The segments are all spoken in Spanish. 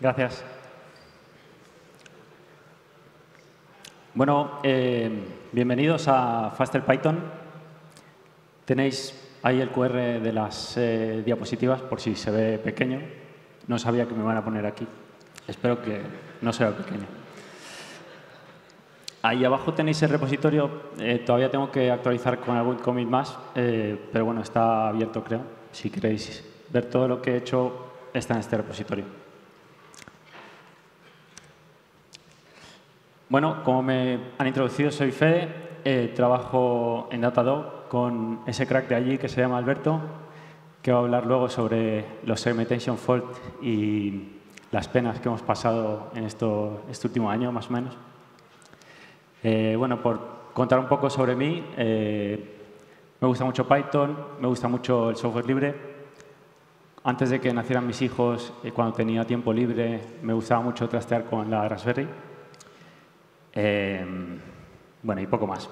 Gracias. Bueno, eh, bienvenidos a Faster Python. Tenéis ahí el QR de las eh, diapositivas por si se ve pequeño. No sabía que me van a poner aquí. Espero que no sea pequeño. Ahí abajo tenéis el repositorio. Eh, todavía tengo que actualizar con algún commit más, eh, pero bueno, está abierto creo. Si queréis ver todo lo que he hecho, está en este repositorio. Bueno, como me han introducido, soy Fede, eh, trabajo en Datadog con ese crack de allí que se llama Alberto, que va a hablar luego sobre los segmentation fault y las penas que hemos pasado en esto, este último año, más o menos. Eh, bueno, por contar un poco sobre mí, eh, me gusta mucho Python, me gusta mucho el software libre. Antes de que nacieran mis hijos, eh, cuando tenía tiempo libre, me gustaba mucho trastear con la Raspberry. Eh, bueno, y poco más.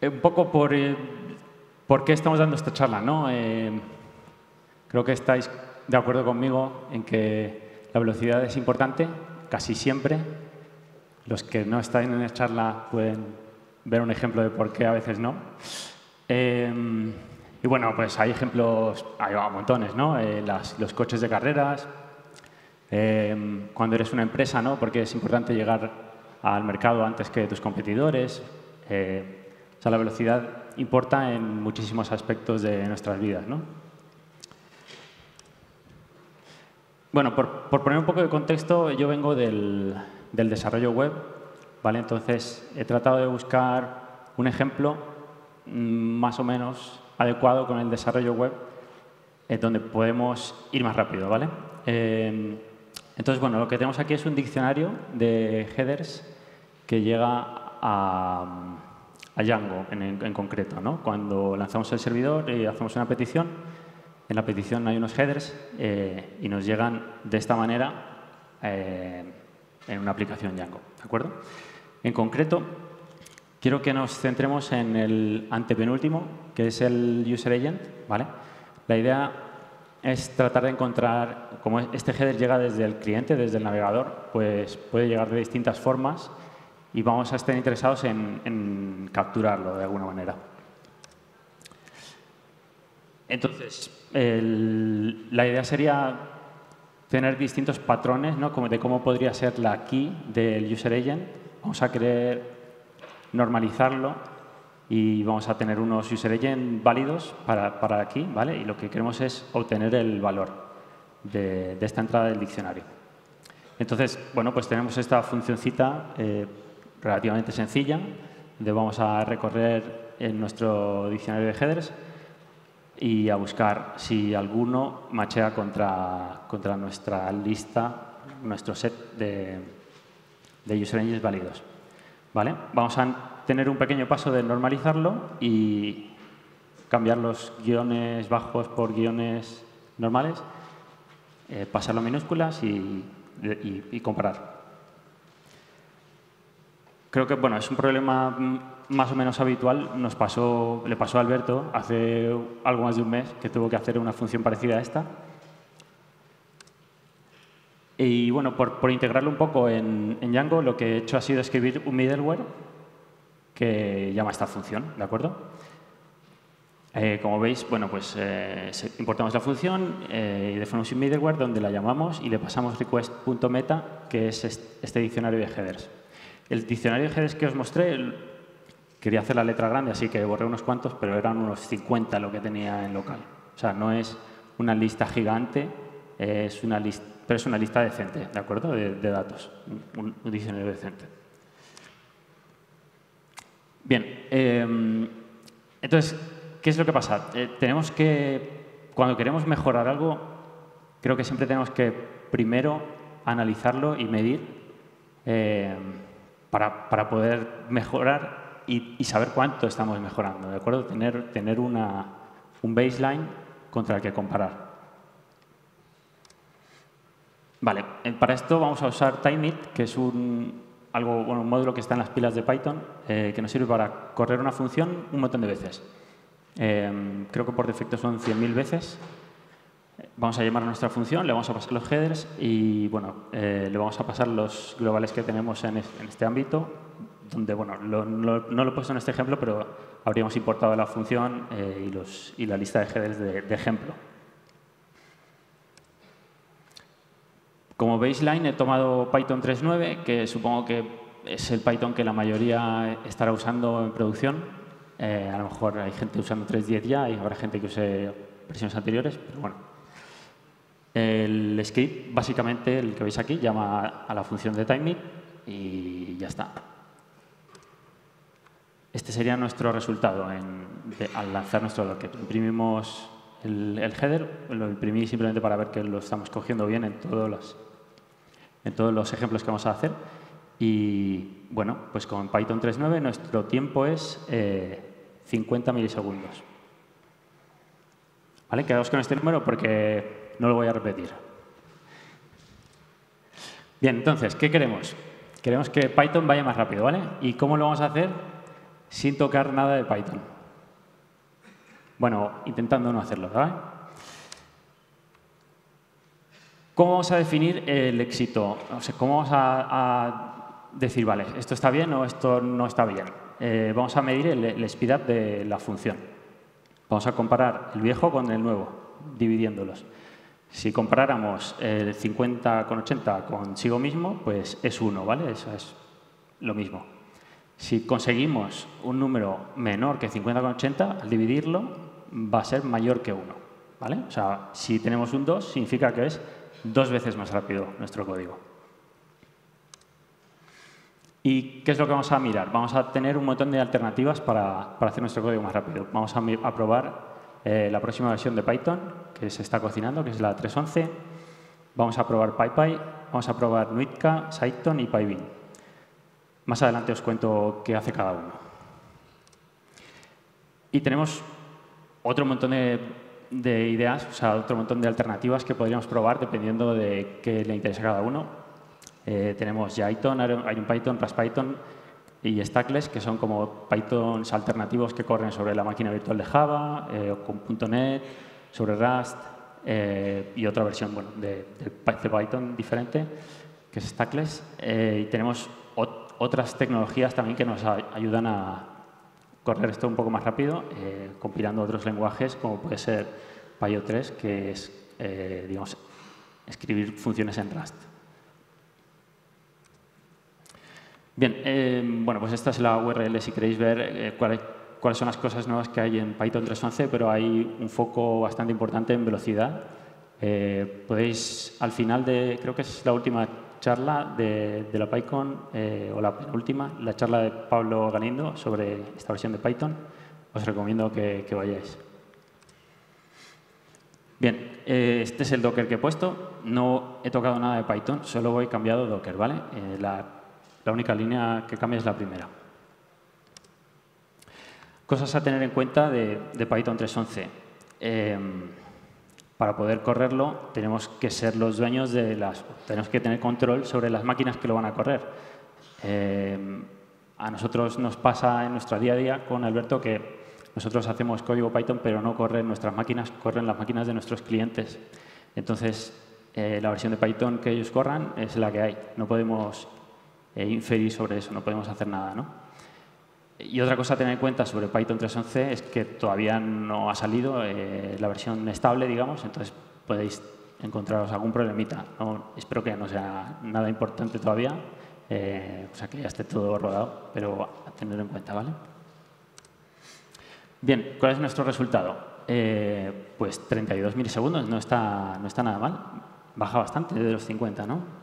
Eh, Un poco por, eh, por qué estamos dando esta charla, ¿no? Eh, creo que estáis de acuerdo conmigo en que la velocidad es importante, casi siempre. Los que no están en la charla pueden ver un ejemplo de por qué a veces no. Eh, y bueno, pues hay ejemplos, hay montones, ¿no? Eh, las- los coches de carreras, eh, cuando eres una empresa, ¿no? Porque es importante llegar al mercado antes que tus competidores. Eh, o sea, la velocidad importa en muchísimos aspectos de nuestras vidas, ¿no? Bueno, por, poner un poco de contexto, yo vengo del, del desarrollo web, ¿vale? Entonces, he tratado de buscar un ejemplo mm, más o menos adecuado con el desarrollo web, donde podemos ir más rápido, ¿vale? Eh, entonces, bueno, lo que tenemos aquí es un diccionario de headers que llega a, a Django en, en concreto, ¿no? Cuando lanzamos el servidor y hacemos una petición, en la petición hay unos headers eh, y nos llegan de esta manera eh, en una aplicación Django, ¿de acuerdo? En concreto, quiero que nos centremos en el antepenúltimo, que es el user agent, ¿vale? La idea es tratar de encontrar, como este header llega desde el cliente, desde el navegador, pues puede llegar de distintas formas y vamos a estar interesados en, capturarlo de alguna manera. Entonces, la idea sería tener distintos patrones ¿no? Como de cómo podría ser la key del user agent. Vamos a querer normalizarlo y vamos a tener unos user agent válidos para, para aquí, ¿vale? Y lo que queremos es obtener el valor de, de esta entrada del diccionario. Entonces, bueno, pues tenemos esta funcioncita eh, relativamente sencilla, donde vamos a recorrer en nuestro diccionario de headers y a buscar si alguno machea contra, contra nuestra lista, nuestro set de, de user agents válidos. ¿Vale? Vamos a tener un pequeño paso de normalizarlo y cambiar los guiones bajos por guiones normales, eh, pasarlo a minúsculas y, y- comparar. Creo que bueno, es un problema más o menos habitual. Nos pasó, le pasó a Alberto hace algo más de un mes que tuvo que hacer una función parecida a esta. Y bueno, por, integrarlo un poco en Django, lo que he hecho ha sido escribir un middleware que llama esta función, ¿de acuerdo? Eh, como veis, bueno, pues eh, importamos la función eh, definimos un middleware donde la llamamos y le pasamos request.meta, que es est- este diccionario de headers. El diccionario de headers que os mostré, quería hacer la letra grande, así que borré unos cuantos, pero eran unos 50 lo que tenía en local. O sea, no es una lista gigante, es una lista, pero es una lista decente, ¿de acuerdo? De, de datos, un, un diccionario decente. Bien, eh, entonces, ¿qué es lo que pasa? Eh, tenemos que, cuando queremos mejorar algo, creo que siempre tenemos que primero analizarlo y medir eh, para, para poder mejorar y, y saber cuánto estamos mejorando, ¿de acuerdo? Tener, tener una, un baseline contra el que comparar. Vale, eh, para esto vamos a usar Timeit, que es un, algo, bueno, un módulo que está en las pilas de Python eh, que nos sirve para correr una función un montón de veces. Em, creo que por defecto son 100.000 veces. Vamos a llamar a nuestra función, le vamos a pasar los headers y bueno, eh, le vamos a pasar los globales que tenemos en, este ámbito, donde bueno, no lo he puesto en este ejemplo, pero habríamos importado la función eh, y, los, y, la lista de headers de, ejemplo. Como baseline he tomado Python 3.9, que supongo que es el Python que la mayoría estará usando en producción. Eh, a lo mejor hay gente usando 3.10 ya y habrá gente que use versiones anteriores, pero bueno. El script, básicamente, el que veis aquí, llama a la función de timing y ya está. Este sería nuestro resultado al lanzar nuestro Docker. Imprimimos el, header, lo imprimí simplemente para ver que lo estamos cogiendo bien en todos los, en todos los ejemplos que vamos a hacer. Y bueno, pues con Python 3.9 nuestro tiempo es 50 eh, milisegundos. ¿Vale? Quedaos con este número porque no lo voy a repetir. Bien, entonces, ¿qué queremos? Queremos que Python vaya más rápido, ¿vale? ¿Y cómo lo vamos a hacer? sin tocar nada de Python. Bueno, intentando no hacerlo, ¿vale? ¿Cómo vamos a definir el éxito? O sea, ¿Cómo vamos a, decir, vale, esto está bien o esto no está bien? Eh, vamos a medir el, el speed de la función. Vamos a comparar el viejo con el nuevo, dividiéndolos. Si comparáramos el 50 con 80 consigo mismo, pues es 1, ¿vale? Eso es lo mismo. Si conseguimos un número menor que 50,80, al dividirlo va a ser mayor que 1. ¿vale? O sea, si tenemos un 2, significa que es dos veces más rápido nuestro código. ¿Y qué es lo que vamos a mirar? Vamos a tener un montón de alternativas para, hacer nuestro código más rápido. Vamos a, probar eh, la próxima versión de Python que se está cocinando, que es la 3.11. Vamos a probar PyPy, vamos a probar Nuitka, Cython y PyBeam. Más adelante os cuento qué hace cada uno. Y tenemos otro montón de, ideas, o sea, otro montón de alternativas que podríamos probar dependiendo de qué le interesa a cada uno. Eh, tenemos Python, hay un Python, y Stackless, que son como Pythons alternativos que corren sobre la máquina virtual de Java, eh, o con .NET, sobre Rust eh, y otra versión bueno, de, Python diferente, que es Stackless. y tenemos otras tecnologías también que nos ayudan a correr esto un poco más rápido, eh, compilando otros lenguajes, como puede ser PyO3, que es, eh, digamos, escribir funciones en Rust. Bien, eh, bueno, pues esta es la URL si queréis ver cuáles, cuáles son las cosas nuevas que hay en Python 3.11, pero hay un foco bastante importante en velocidad. podéis, al final de, creo que es la última charla de, la PyCon, eh, o la penúltima, la charla de Pablo Galindo sobre esta versión de Python. Os recomiendo que, vayáis. Bien, eh, este es el Docker que he puesto. No he tocado nada de Python, solo voy cambiado Docker, ¿vale? Eh, la, única línea que cambia es la primera. Cosas a tener en cuenta de, de Python 3.11 para poder correrlo tenemos que ser los dueños de las... tenemos que tener control sobre las máquinas que lo van a correr. Eh, a nosotros nos pasa en nuestro día a día con Alberto que nosotros hacemos código Python, pero no corren nuestras máquinas, corren las máquinas de nuestros clientes. Entonces, eh, la versión de Python que ellos corran es la que hay. No podemos eh, inferir sobre eso, no podemos hacer nada. ¿no? Y otra cosa a tener en cuenta sobre Python 3.11 es que todavía no ha salido eh, la versión estable, digamos, entonces podéis encontraros algún problemita. espero que no sea nada importante todavía, eh, o sea que ya esté todo rodado, pero a tenerlo en cuenta, ¿vale? Bien, ¿cuál es nuestro resultado? Eh, pues 32 milisegundos, no está, no está nada mal, baja bastante de los 50, ¿no?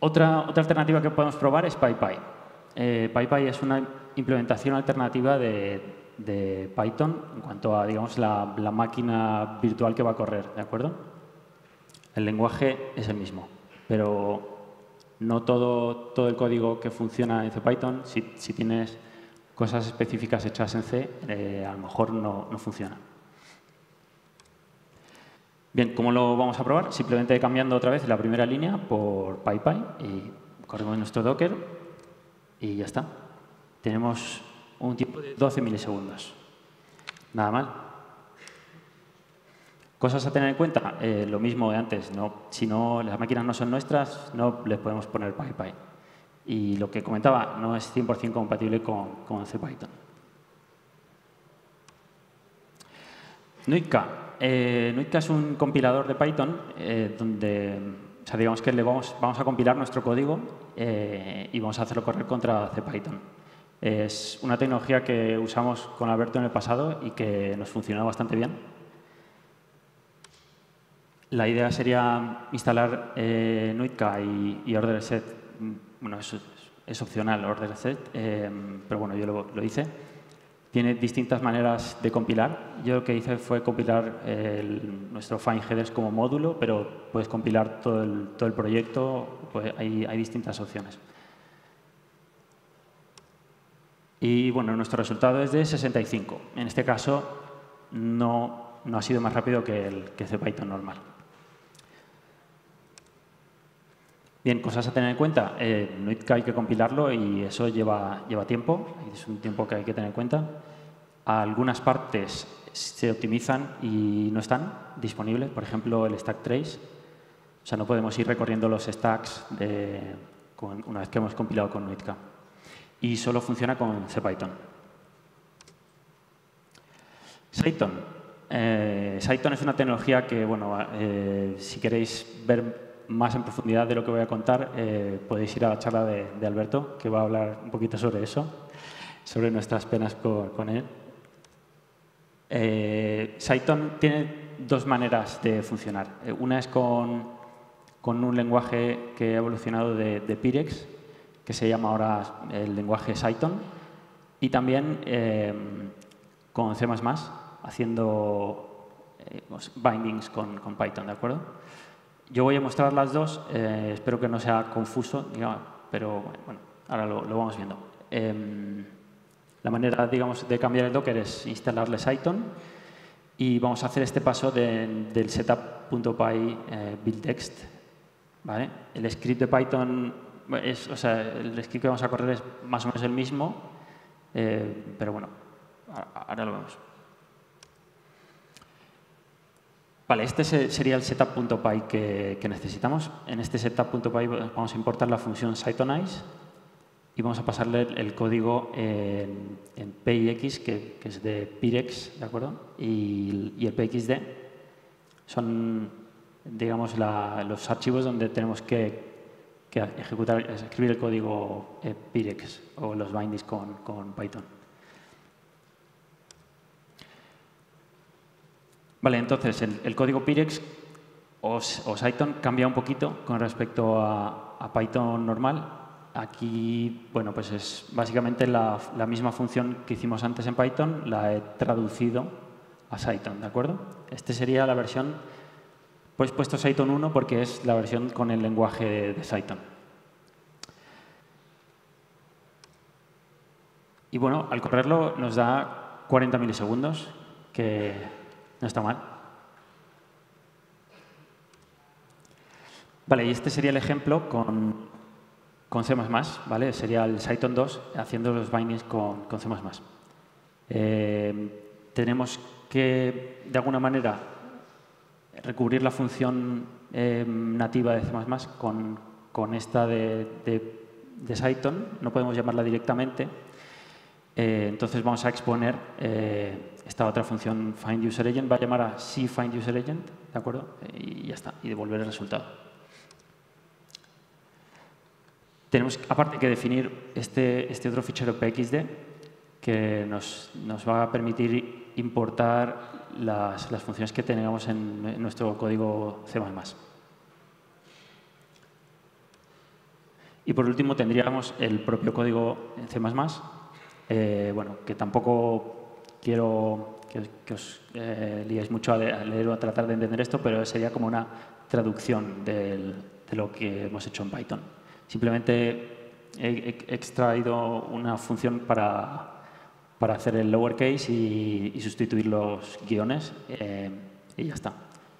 Otra, otra alternativa que podemos probar es PyPy. Eh, PyPy es una implementación alternativa de, Python en cuanto a digamos, la, máquina virtual que va a correr. ¿de acuerdo? El lenguaje es el mismo, pero no todo, todo el código que funciona en CPython, si, si tienes cosas específicas hechas en C, eh, a lo mejor no, no funciona. Bien, ¿cómo lo vamos a probar? Simplemente cambiando otra vez la primera línea por PyPy y corremos nuestro Docker y ya está. Tenemos un tiempo de 12 milisegundos. Nada mal. Cosas a tener en cuenta, eh, lo mismo de antes. No, si no, las máquinas no son nuestras, no les podemos poner PyPy. Y lo que comentaba, no es 100% compatible con, con CPython. Nuitka. Eh, Nuitka es un compilador de Python eh, donde, o digamos que le vamos, a compilar nuestro código eh, y vamos a hacerlo correr contra CPython. Es una tecnología que usamos con Alberto en el pasado y que nos funcionó bastante bien. La idea sería instalar Nuitka y, y OrderSet. Bueno, es, es opcional OrderSet, eh, pero bueno, yo lo hice tiene distintas maneras de compilar. Yo lo que hice fue compilar el, nuestro fine headers como módulo, pero puedes compilar todo el, todo el proyecto, pues hay, hay, distintas opciones. Y bueno, nuestro resultado es de 65. En este caso no, no ha sido más rápido que el que CPython normal. Bien, cosas a tener en cuenta. Eh, Nuitka hay que compilarlo y eso lleva, tiempo, es un tiempo que hay que tener en cuenta. Algunas partes se optimizan y no están disponibles, por ejemplo, el stack trace. O sea, no podemos ir recorriendo los stacks una vez que hemos compilado con Nuitka. Y solo funciona con CPython. Cython. Eh, es una tecnología que, bueno, eh, si queréis ver más en profundidad de lo que voy a contar, eh, podéis ir a la charla de, Alberto, que va a hablar un poquito sobre eso, sobre nuestras penas con, él. Eh, tiene dos maneras de funcionar. Eh, una es con, con, un lenguaje que ha evolucionado de, de, Pyrex, que se llama ahora el lenguaje Cython, y también eh, con C++, haciendo eh, bindings con, con Python, ¿de acuerdo? Yo voy a mostrar las dos, eh, espero que no sea confuso, digamos, pero bueno, ahora lo, vamos viendo. Eh, la manera, digamos, de cambiar el Docker es instalarle Cython y vamos a hacer este paso de, del setup.py eh, buildtext. ¿vale? El script de Python, es, o sea, el script que vamos a correr es más o menos el mismo, eh, pero bueno, ahora lo vemos. Vale, este sería el setup.py que, necesitamos. En este setup.py vamos a importar la función cythonize y vamos a pasarle el, código en, en PIX, que, es de Pyrex, ¿de acuerdo? Y, y el PXD son, digamos, los archivos donde tenemos que, que, ejecutar, escribir el código eh, Pyrex o los bindings con, con Python. Vale, entonces el, código Pyrex o, Cython cambia un poquito con respecto a, Python normal. Aquí, bueno, pues es básicamente la, misma función que hicimos antes en Python, la he traducido a Cython, ¿de acuerdo? Este sería la versión, pues puesto Cython 1 porque es la versión con el lenguaje de, de Cython. Y bueno, al correrlo nos da 40 milisegundos, que no está mal. Vale, y este sería el ejemplo con, con C++, ¿vale? Sería el Cython 2 haciendo los bindings con, con C++. Eh, tenemos que, de alguna manera, recubrir la función eh, nativa de C++ con, con esta de, de, de. No podemos llamarla directamente, eh, entonces vamos a exponer eh, esta otra función findUserAgent, va a llamar a cFindUserAgent, ¿de acuerdo? Y ya está, y devolver el resultado. Tenemos aparte que definir este, este otro fichero PXD que nos, nos, va a permitir importar las, las funciones que tengamos en, en nuestro código C++. Y por último tendríamos el propio código en C++, eh, bueno, que tampoco quiero que, que os eh, mucho a leer o a tratar de entender esto, pero sería como una traducción de lo que hemos hecho en Python. Simplemente he, extraído una función para, hacer el lowercase y, y sustituir los guiones eh, y ya está.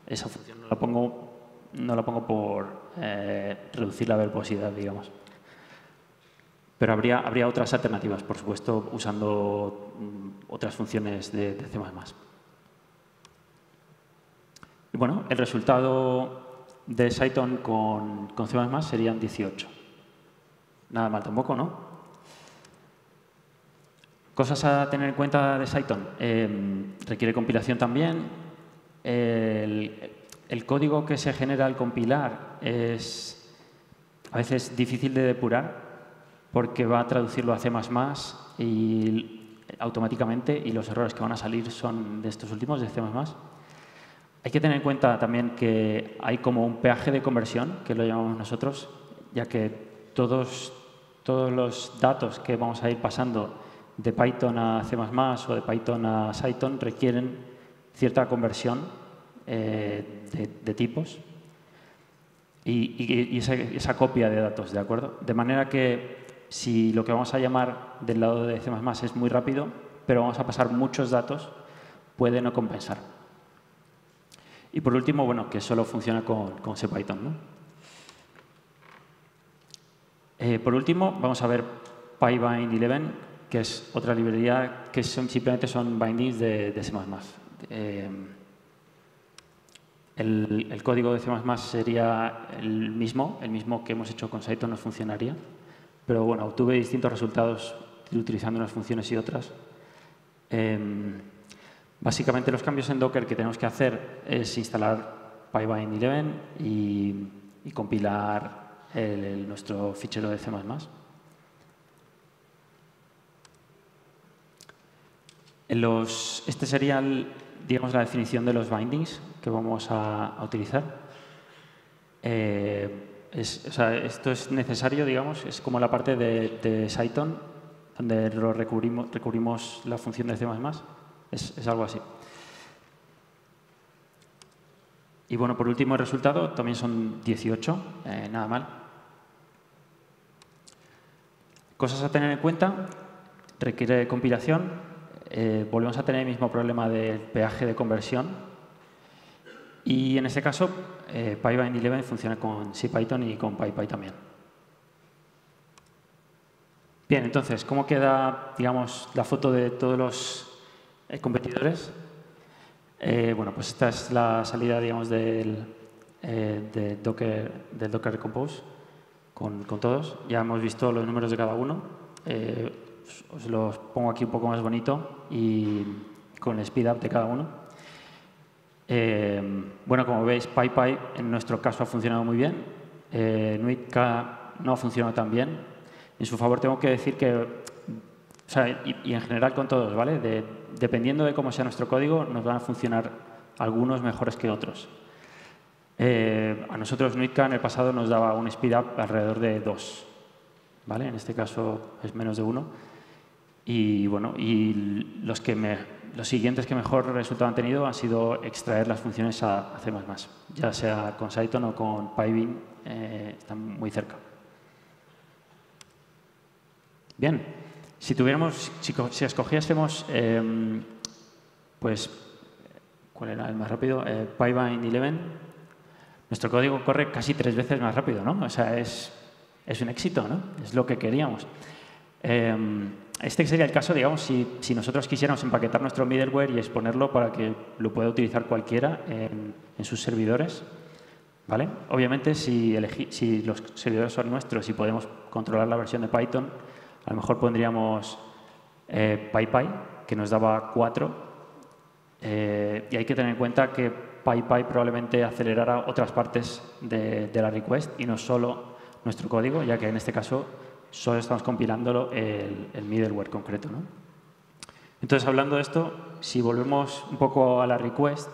esa función no la pongo, no la pongo por eh, reducir la verbosidad, digamos. Pero habría, habría otras alternativas, por supuesto, usando mm, otras funciones de, de C++. Y bueno, el resultado de Cython con, con C++ serían 18. Nada mal tampoco, ¿no? Cosas a tener en cuenta de Cython. Em, requiere compilación también. El, el, código que se genera al compilar es a veces difícil de depurar porque va a traducirlo a C++ y automáticamente y los errores que van a salir son de estos últimos, de C++. Hay que tener en cuenta también que hay como un peaje de conversión, que lo llamamos nosotros, ya que todos, todos los datos que vamos a ir pasando de Python a C++ o de Python a Cython requieren cierta conversión eh, de, tipos y, esa, esa, copia de datos, ¿de acuerdo? De manera que si lo que vamos a llamar del lado de C++ es muy rápido, pero vamos a pasar muchos datos, puede no compensar. Y por último, bueno, que solo funciona con, con CPython. ¿no? Eh, por último, vamos a ver PyBind 11, que es otra librería que simplemente son bindings de, C++. Eh, el, el, código de C++ sería el mismo, el mismo que hemos hecho con Cython no funcionaría. Pero bueno, obtuve distintos resultados utilizando unas funciones y otras. Em, básicamente los cambios en Docker que tenemos que hacer es instalar PyBind 11 y, compilar nuestro fichero de C++. Los, este sería, digamos, la definición de los bindings que vamos a, a utilizar. Eh, esto es necesario, digamos, es como la parte de, de donde recurrimos la función de C++. Es, es algo así. Y bueno, por último, el resultado también son 18, eh, nada mal. Cosas a tener en cuenta, requiere compilación. Eh, volvemos a tener el mismo problema del peaje de conversión, y en este caso, eh, PyBind 11 funciona con CPython y con PyPy también. Bien, entonces, ¿cómo queda digamos, la foto de todos los eh, competidores? Eh, bueno, pues esta es la salida digamos, del, de Docker, del Docker Compose con, con, todos. Ya hemos visto los números de cada uno. os los pongo aquí un poco más bonito y con el speed up de cada uno. Eh, bueno, como veis, PyPy en nuestro caso ha funcionado muy bien. Eh, Nuitka no ha funcionado tan bien. En su favor tengo que decir que, o sea, y, en general con todos, ¿vale? dependiendo de cómo sea nuestro código, nos van a funcionar algunos mejores que otros. Eh, a nosotros Nuitka en el pasado nos daba un speed up alrededor de 2. ¿vale? En este caso es menos de 1. Y bueno, y los que me los siguientes que mejor resultado han tenido han sido extraer las funciones a, C++, ya sea con Cython o con PyBeam, eh, están muy cerca. Bien, si tuviéramos, si, escogiésemos, em, pues, ¿cuál era el más rápido? Eh, PyBind 11, nuestro código corre casi tres veces más rápido, ¿no? O sea, es, es un éxito, ¿no? Es lo que queríamos. Este sería el caso, digamos, si, si, nosotros quisiéramos empaquetar nuestro middleware y exponerlo para que lo pueda utilizar cualquiera en, en sus servidores. ¿vale? Obviamente, si, si, los servidores son nuestros y podemos controlar la versión de Python, a lo mejor pondríamos eh, PyPy, que nos daba 4. Eh, y hay que tener en cuenta que PyPy probablemente acelerara otras partes de, de la request y no solo nuestro código, ya que en este caso solo estamos compilándolo el, middleware concreto. ¿no? Entonces, hablando de esto, si volvemos un poco a la request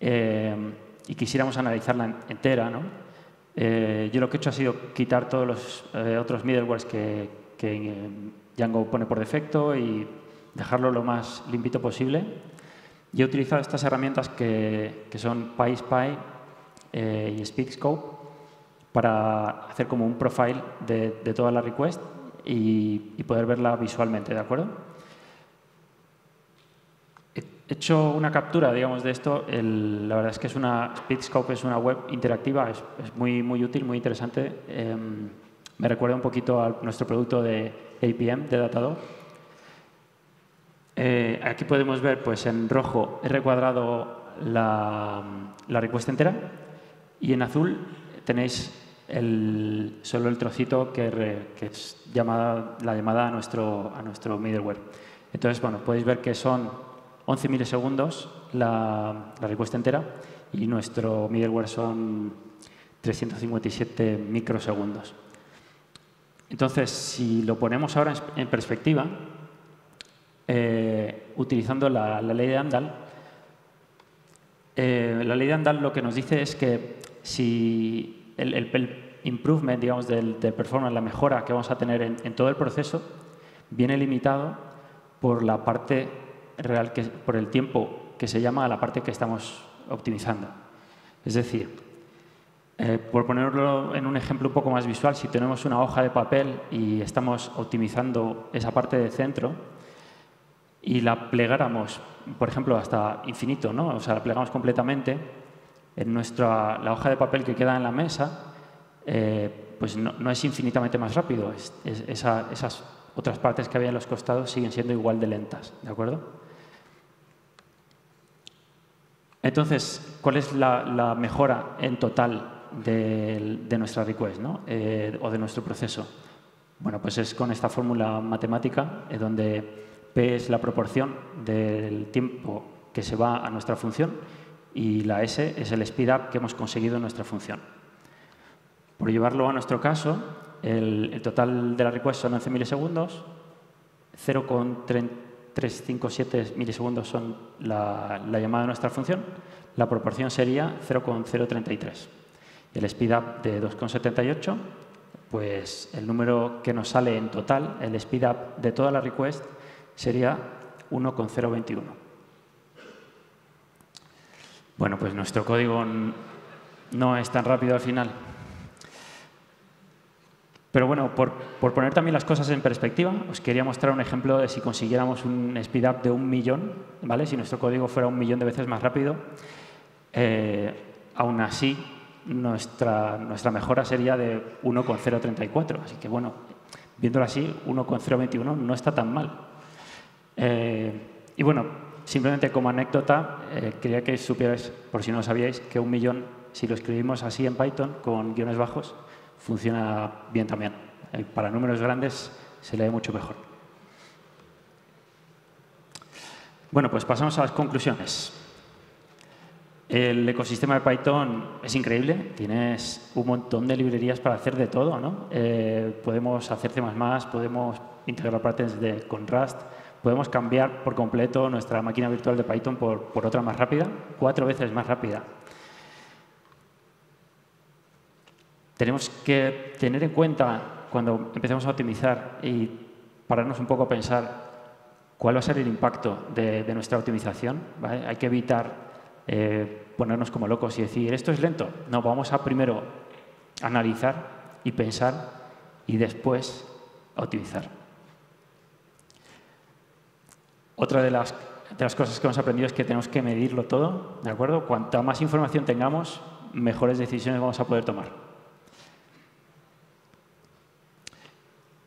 eh, y quisiéramos analizarla entera. Eh, yo lo que he hecho ha sido quitar todos los eh, otros middlewares que, Django pone por defecto y dejarlo lo más limpito posible. Y he utilizado estas herramientas que, que son PySpy y SpeakScope para hacer como un profile de, toda la request y, poder verla visualmente, ¿de acuerdo? He hecho una captura, digamos, de esto. la verdad es que es una Speedscope es una web interactiva, es, muy, muy útil, muy interesante. Em, me recuerda un poquito a nuestro producto de APM, de Datadog. Eh, aquí podemos ver, pues en rojo he recuadrado la, la request entera y en azul tenéis el, solo el trocito que, es llamada, la llamada a nuestro, middleware. Entonces, bueno, podéis ver que son 11 milisegundos la, la request entera y nuestro middleware son 357 microsegundos. Entonces, si lo ponemos ahora en perspectiva, eh, utilizando la, ley de Andal, eh, la ley de Andal lo que nos dice es que si el, improvement, digamos, del, performance, la mejora que vamos a tener en, todo el proceso, viene limitado por la parte real, que, por el tiempo que se llama a la parte que estamos optimizando. Es decir, eh, por ponerlo en un ejemplo un poco más visual, si tenemos una hoja de papel y estamos optimizando esa parte del centro y la plegáramos, por ejemplo, hasta infinito, ¿no? o sea, la plegamos completamente, en nuestra, la hoja de papel que queda en la mesa, eh, pues no, es infinitamente más rápido. esas otras partes que había en los costados siguen siendo igual de lentas, ¿de acuerdo? Entonces, ¿cuál es la, mejora en total de, nuestra request eh, o de nuestro proceso? Bueno, pues es con esta fórmula matemática eh, donde P es la proporción del tiempo que se va a nuestra función y la S es el speed up que hemos conseguido en nuestra función. Por llevarlo a nuestro caso, el, total de la request son 11 milisegundos, 0,357 milisegundos son la, llamada de nuestra función, la proporción sería 0,033. El speed up de 2,78, pues el número que nos sale en total, el speed up de toda la request, sería 1,021. Bueno, pues nuestro código no es tan rápido al final. Pero bueno, por, poner también las cosas en perspectiva, os quería mostrar un ejemplo de si consiguiéramos un speed up de un millón, ¿vale? si nuestro código fuera un millón de veces más rápido, eh, aún así nuestra, nuestra mejora sería de 1,034. Así que bueno, viéndolo así, 1,021 no está tan mal. Eh, y bueno, simplemente como anécdota, eh, quería que supierais, por si no lo sabíais, que un millón, si lo escribimos así en Python, con guiones bajos, funciona bien también. Eh, para números grandes se lee mucho mejor. Bueno, pues pasamos a las conclusiones. El ecosistema de Python es increíble, tienes un montón de librerías para hacer de todo. ¿no? podemos hacer C++, podemos integrar patterns de, con Rust, podemos cambiar por completo nuestra máquina virtual de Python por, otra más rápida, cuatro veces más rápida. Tenemos que tener en cuenta cuando empecemos a optimizar y pararnos un poco a pensar cuál va a ser el impacto de, nuestra optimización. Hay que evitar eh, ponernos como locos y decir, esto es lento. No, vamos a primero analizar y pensar y después optimizar. Otra de las, cosas que hemos aprendido es que tenemos que medirlo todo, ¿de acuerdo? Cuanta más información tengamos, mejores decisiones vamos a poder tomar.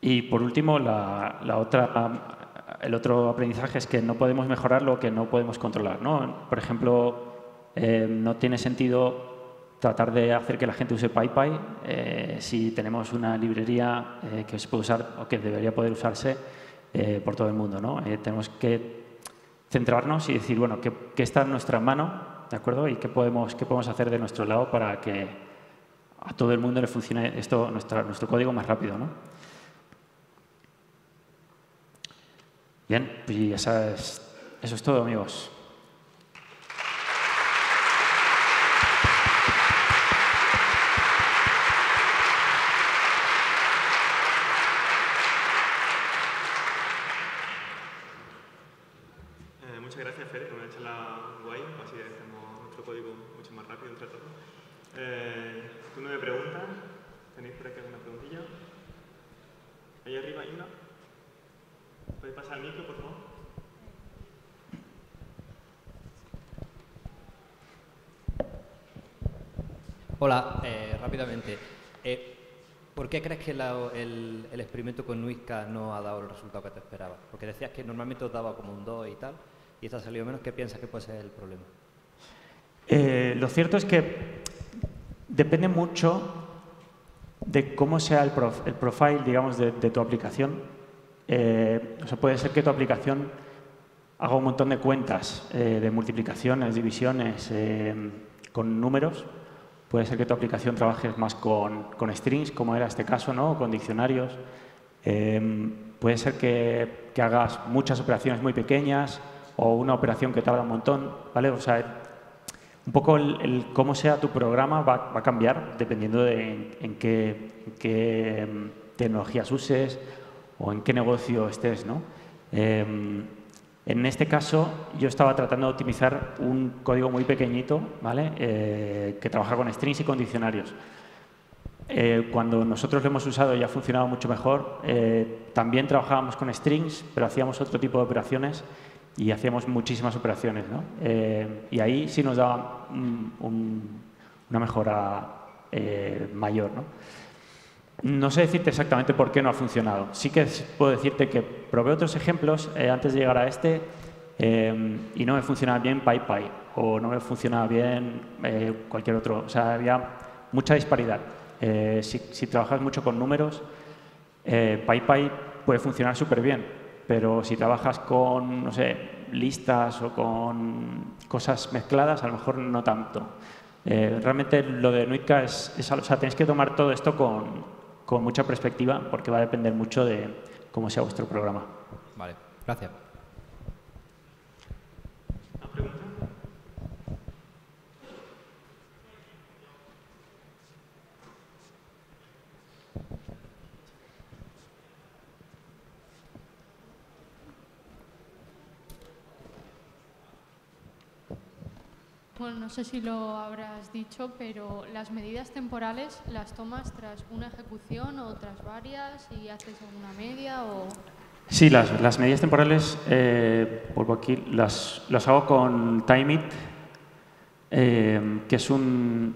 Y por último, la, otra, el otro aprendizaje es que no podemos mejorar lo que no podemos controlar. ¿no? Por ejemplo, eh, no tiene sentido tratar de hacer que la gente use PyPy eh, si tenemos una librería eh, que se puede usar o que debería poder usarse eh, por todo el mundo. ¿no? Eh, tenemos que centrarnos y decir, bueno, ¿qué, está en nuestra mano? ¿De acuerdo? ¿Y qué podemos, qué podemos hacer de nuestro lado para que a todo el mundo le funcione esto, nuestra, nuestro código más rápido? ¿no? Bien, pues eso es todo, amigos. ¿Por qué crees que el, experimento con Nuisca no ha dado el resultado que te esperaba? Porque decías que normalmente os daba como un 2 y tal, y esta ha salido menos. ¿Qué piensas que puede ser el problema? Eh, lo cierto es que depende mucho de cómo sea el, profile, digamos, de, tu aplicación. o sea, puede ser que tu aplicación haga un montón de cuentas de multiplicaciones, divisiones, con números, Puede ser que tu aplicación trabajes más con, strings, como era este caso, ¿no? o con diccionarios. Em, puede ser que, hagas muchas operaciones muy pequeñas o una operación que tarda un montón. ¿vale? O sea, un poco el, cómo sea tu programa va, a cambiar dependiendo de en, qué, qué, em, tecnologías uses o en qué negocio estés. ¿no? Em, en este caso, yo estaba tratando de optimizar un código muy pequeñito, ¿vale? Eh, que trabaja con strings y con diccionarios. Eh, cuando nosotros lo hemos usado y ha funcionado mucho mejor, eh, también trabajábamos con strings, pero hacíamos otro tipo de operaciones y hacíamos muchísimas operaciones. ¿no? y ahí sí nos daba una mejora mayor. ¿no? No sé decirte exactamente por qué no ha funcionado. Sí que puedo decirte que probé otros ejemplos eh, antes de llegar a este eh, y no me funcionaba bien PyPy o no me funcionaba bien eh, cualquier otro. O sea, había mucha disparidad. Si, trabajas mucho con números, PyPy puede funcionar súper bien, pero si trabajas con, no sé, listas o con cosas mezcladas, a lo mejor no tanto. realmente lo de Nuitka es, es, o sea, tenéis que tomar todo esto con, con mucha perspectiva porque va a depender mucho de cómo sea vuestro programa. Vale, gracias. Bueno, no sé si lo habrás dicho, pero las medidas temporales las tomas tras una ejecución o tras varias y haces alguna media o... Sí, las, las medidas temporales, eh, vuelvo aquí, las, las hago con TimeIt, eh, que es un,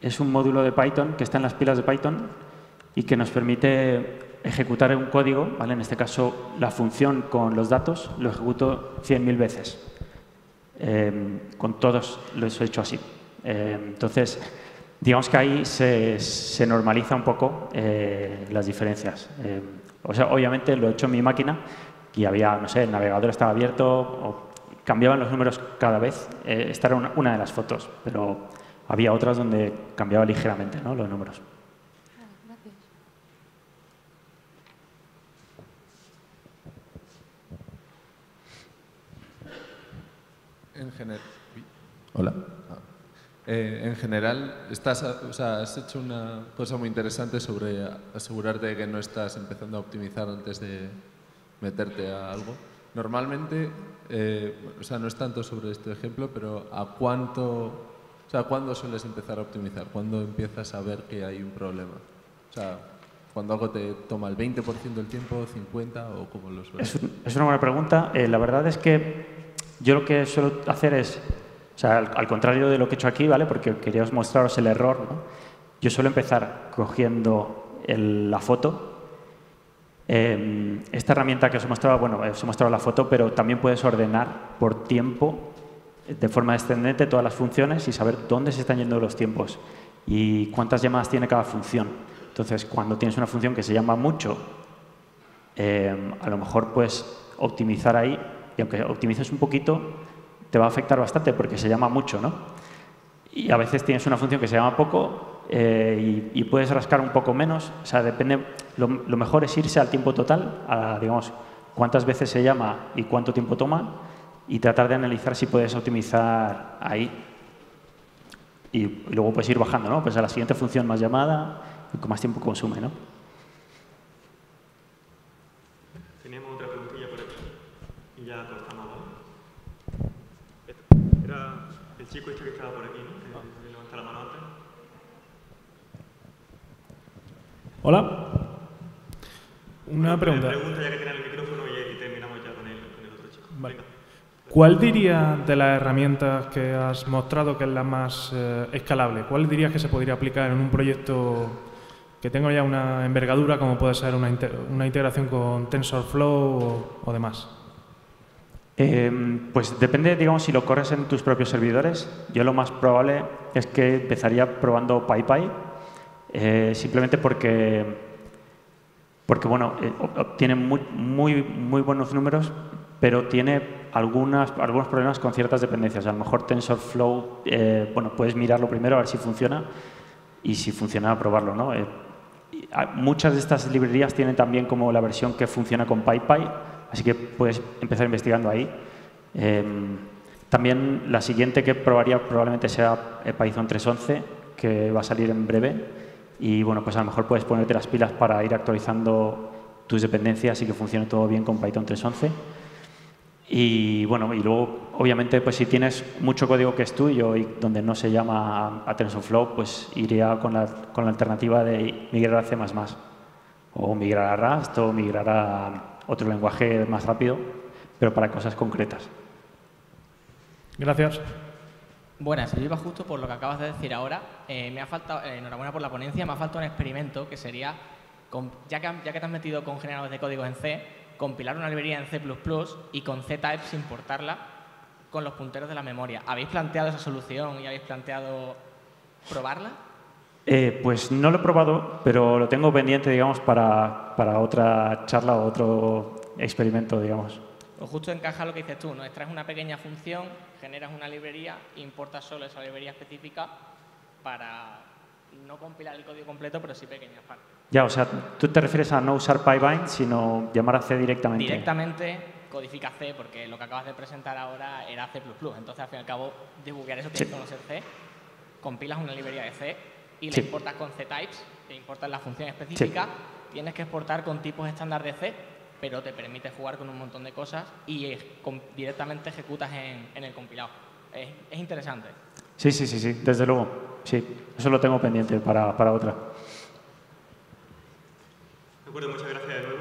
es un módulo de Python que está en las pilas de Python y que nos permite ejecutar un código, ¿vale? en este caso la función con los datos, lo ejecuto 100.000 veces. Em, con todos lo he hecho así. Em, entonces, digamos que ahí se, se normaliza un poco eh, las diferencias. Em, o sea, obviamente lo he hecho en mi máquina y había, no sé, el navegador estaba abierto o cambiaban los números cada vez. Eh, esta era una, una, de las fotos, pero había otras donde cambiaba ligeramente ¿no? los números. En general... Hola. Ah. Eh, en general, estás, has hecho una cosa muy interesante sobre asegurarte de que no estás empezando a optimizar antes de meterte a algo. Normalmente, eh, o sea, no es tanto sobre este ejemplo, pero ¿a cuánto, o sea, ¿cuándo sueles empezar a optimizar? ¿Cuándo empiezas a ver que hay un problema? O sea, cuando algo te toma el 20% del tiempo, 50% o cómo lo sueles? Es, es una buena pregunta. Eh, la verdad es que yo lo que suelo hacer es, o sea, al, contrario de lo que he hecho aquí, ¿vale? Porque quería mostraros el error, ¿no? Yo suelo empezar cogiendo la foto. Em, esta herramienta que os he mostrado, bueno, os he mostrado la foto, pero también puedes ordenar por tiempo, de forma descendente, todas las funciones y saber dónde se están yendo los tiempos y cuántas llamadas tiene cada función. Entonces, cuando tienes una función que se llama mucho, em, a lo mejor puedes optimizar ahí y aunque optimices un poquito, te va a afectar bastante porque se llama mucho, ¿no? Y a veces tienes una función que se llama poco eh, y, puedes rascar un poco menos. O sea, depende. Lo, mejor es irse al tiempo total, a, digamos, cuántas veces se llama y cuánto tiempo toma y tratar de analizar si puedes optimizar ahí. Y, luego puedes ir bajando, ¿no? Pues a la siguiente función más llamada y con más tiempo consume, ¿no? Chico este que estaba por aquí, ¿no? Que levanta la mano antes. Hola. Una pregunta. Pregunta ya que tiene el micrófono y, terminamos ya con el, con el otro chico. Vale. ¿Cuál diría de las herramientas que has mostrado que es la más eh, escalable? ¿Cuál dirías que se podría aplicar en un proyecto que tenga ya una envergadura, como puede ser una, integración con TensorFlow o, demás? Em, pues depende, digamos, si lo corres en tus propios servidores. Yo lo más probable es que empezaría probando PyPy, eh, simplemente porque, porque bueno, eh, obtiene muy, muy, muy buenos números, pero tiene algunas, algunos problemas con ciertas dependencias. A lo mejor TensorFlow, eh, bueno, puedes mirarlo primero a ver si funciona y si funciona, probarlo. ¿no? Eh, muchas de estas librerías tienen también como la versión que funciona con PyPy, así que puedes empezar investigando ahí. Em, también la siguiente que probaría probablemente sea eh, Python 3.11, que va a salir en breve. Y bueno, pues a lo mejor puedes ponerte las pilas para ir actualizando tus dependencias y que funcione todo bien con Python 3.11. Y bueno, y luego, obviamente, pues si tienes mucho código que es tuyo y donde no se llama a TensorFlow, pues iría con la, con la alternativa de migrar a C++. O migrar a Rust o migrar a otro lenguaje más rápido, pero para cosas concretas. Gracias. Buenas, yo iba justo por lo que acabas de decir ahora. Eh, me ha faltado, eh, enhorabuena por la ponencia, me ha faltado un experimento que sería, ya, que, ya que te has metido con generadores de códigos en C, compilar una librería en C++ y con Z-types importarla con los punteros de la memoria. ¿Habéis planteado esa solución y habéis planteado probarla? Eh, pues no lo he probado, pero lo tengo pendiente, digamos, para, para otra charla o otro experimento, digamos. Pues justo encaja lo que dices tú, ¿no? Extraes una pequeña función, generas una librería, importas solo esa librería específica para no compilar el código completo, pero sí pequeñas partes. Ya, o sea, tú te refieres a no usar PyBind, sino llamar a C directamente. Directamente codifica C, porque lo que acabas de presentar ahora era C++. Entonces, al fin y al cabo, debuguear eso tienes que conocer C, compilas una librería de C y la importas con C-types, te importas la función específica, tienes que exportar con tipos estándar de C, pero te permite jugar con un montón de cosas y directamente ejecutas en, el compilado. es interesante. Sí, sí, sí, sí, desde luego. Sí, eso lo tengo pendiente para, para otra. De acuerdo, muchas gracias.